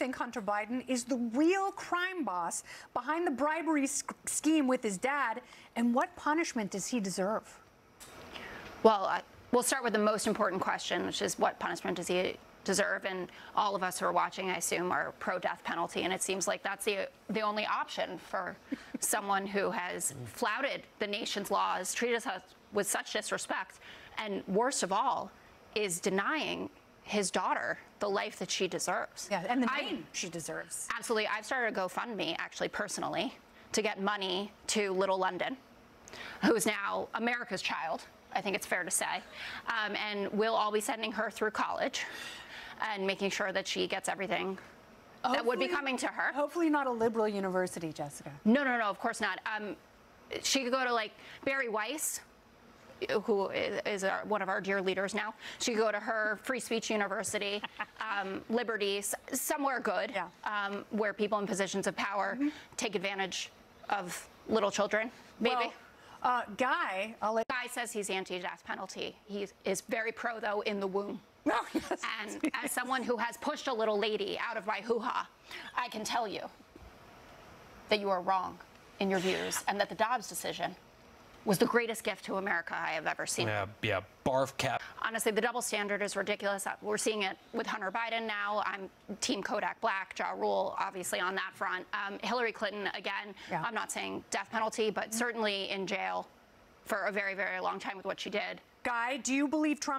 think Hunter Biden is the real crime boss behind the bribery sch- scheme with his dad? And what punishment does he deserve? Well, uh, we'll start with the most important question, which is what punishment does he deserve? And all of us who are watching, I assume, are pro-death penalty, and it seems like that's the the only option for someone who has flouted the nation's laws, treated us with such disrespect, and worst of all, is denying his daughter the life that she deserves. Yeah, and the I- name she deserves. Absolutely. I've started a GoFundMe, actually, personally, to get money to Little London, who is now America's child, I think it's fair to say. Um, and we'll all be sending her through college and making sure that she gets everything that would be coming to her. Hopefully, not a liberal university, Jessica. No, no, no, of course not. Um, she could go to like Bari Weiss, who is, our, one of our dear leaders now. She go to her free speech university, um, Liberty, somewhere good, Yeah. um, where people in positions of power take advantage of little children, maybe. Well, uh, Guy. Guy says he's anti-death penalty. He is very pro, though, in the womb. Oh, yes. And as someone who has pushed a little lady out of my hoo-ha, I can tell you that you are wrong in your views and that the Dobbs decision was the greatest gift to America I have ever seen. Yeah, yeah, barf cap. Honestly, the double standard is ridiculous. Uh, We're seeing it with Hunter Biden now. I'm Team Kodak Black, Ja Rule, obviously on that front. Um, Hillary Clinton, again, Yeah. I'm not saying death penalty, but certainly in jail for a very, very long time with what she did. Guy, do you believe Trump?